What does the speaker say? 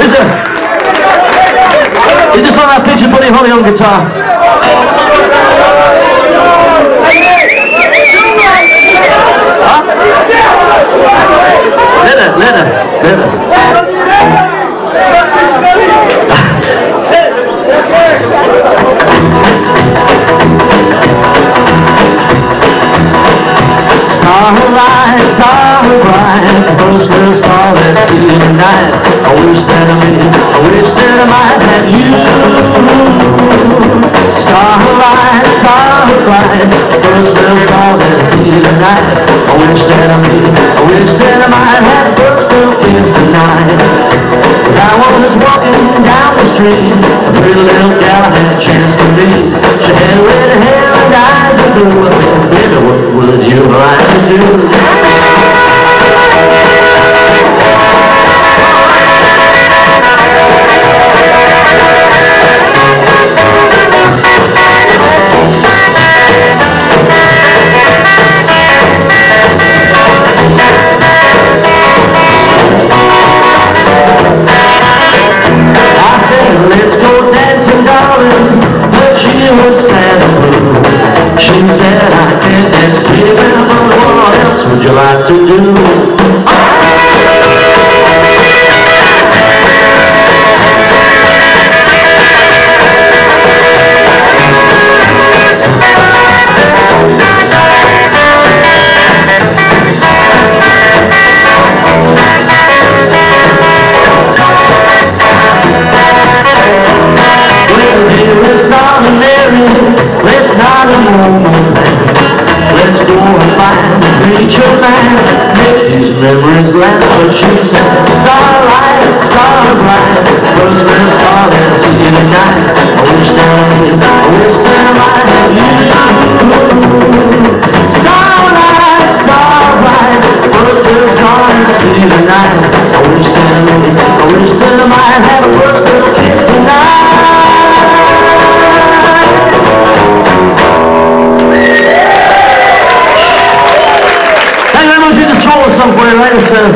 Is it? Is this on that picture, Buddy Holly on guitar? Huh? Her, let her. Starlight, starlight, close to the starlit tonight. I wish that I may, I wish that I might have you. Starlight, starlight, close to the starlit sea tonight. I wish that I may, I wish that I might have first little kiss tonight. As I was walking down the street, a pretty little gal I had a chance to meet. Said, I can't dance, baby, but what else would you like to do? Let's not a moment and a preacher man, make these memories last. But she said, starlight, Thank you very much.